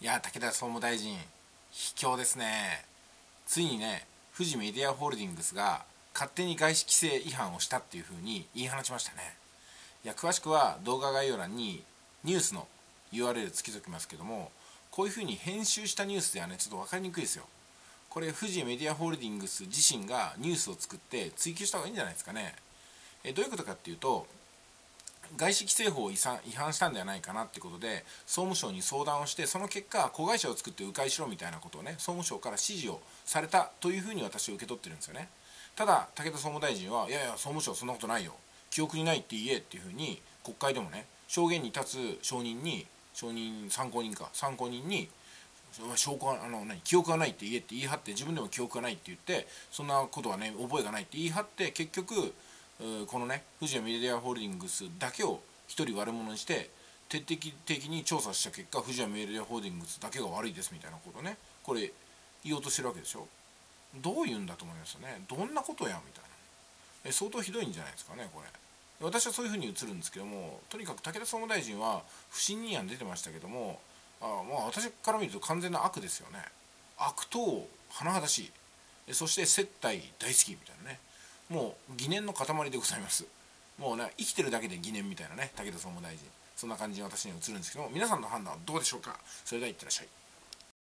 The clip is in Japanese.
いや武田総務大臣卑怯ですね。ついにね富士メディアホールディングスが勝手に外資規制違反をしたっていうふうに言い放ちましたね。いや詳しくは動画概要欄にニュースの URL つけときますけどもこういうふうに編集したニュースではねちょっと分かりにくいですよ。これ富士メディアホールディングス自身がニュースを作って追求した方がいいんじゃないですかね。えどういうことかっていうと外資規制法を違反したんではないかなってことで総務省に相談をしてその結果子会社を作って迂回しろみたいなことをね総務省から指示をされたというふうに私は受け取ってるんですよね。ただ武田総務大臣はいやいや総務省そんなことないよ。記憶にないって言えっていうふうに国会でもね証言に立つ証人に証人参考人か参考人に証拠あの何記憶がないって言えって言い張って自分でも記憶がないって言ってそんなことはね覚えがないって言い張って結局このね富士メディアホールディングスだけを一人悪者にして徹底的に調査した結果富士メディアホールディングスだけが悪いですみたいなことね。これ言おうとしてるわけでしょ？どう言うんだと思いますよね？どんなことやみたいな。え相当ひどいんじゃないですかねこれ。私はそういうふうに映るんですけどもとにかく武田総務大臣は不信任案出てましたけどもあまあ私から見ると完全な悪ですよね。悪党甚だしい。そして接待大好きみたいなね。もう疑念の塊でございます。もうね生きてるだけで疑念みたいなね武田総務大臣。そんな感じに私には映るんですけども皆さんの判断はどうでしょうか？それではいってらっしゃい。